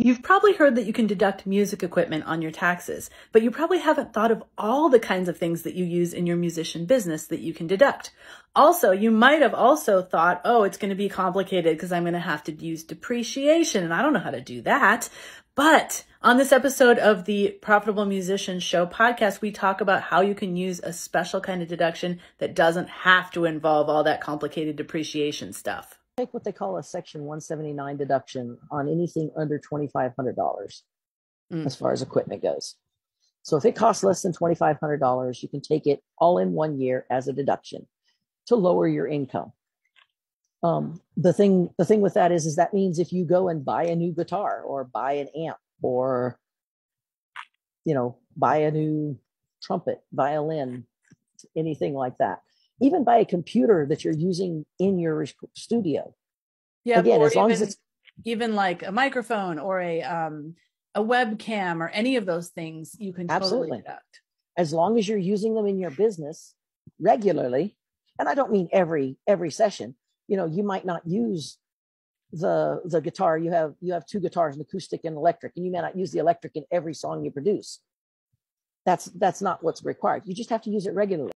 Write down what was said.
You've probably heard that you can deduct music equipment on your taxes, but you probably haven't thought of all the kinds of things that you use in your musician business that you can deduct. Also, you might have also thought, oh, it's going to be complicated because I'm going to have to use depreciation and I don't know how to do that. But on this episode of the Profitable Musician Show podcast, we talk about how you can use a special kind of deduction that doesn't have to involve all that complicated depreciation stuff take what they call a Section 179 deduction on anything under $2,500 mm. as far as equipment goes. So if it costs less than $2,500, you can take it all in one year as a deduction to lower your income. Um, the thing, the thing with that is, is that means if you go and buy a new guitar or buy an amp or, you know, buy a new trumpet, violin, anything like that, even by a computer that you're using in your studio. Yeah. Again, as long even, as it's even like a microphone or a um a webcam or any of those things, you can absolutely totally deduct. As long as you're using them in your business regularly, and I don't mean every every session. You know, you might not use the the guitar. You have you have two guitars, an acoustic and electric, and you may not use the electric in every song you produce. That's that's not what's required. You just have to use it regularly.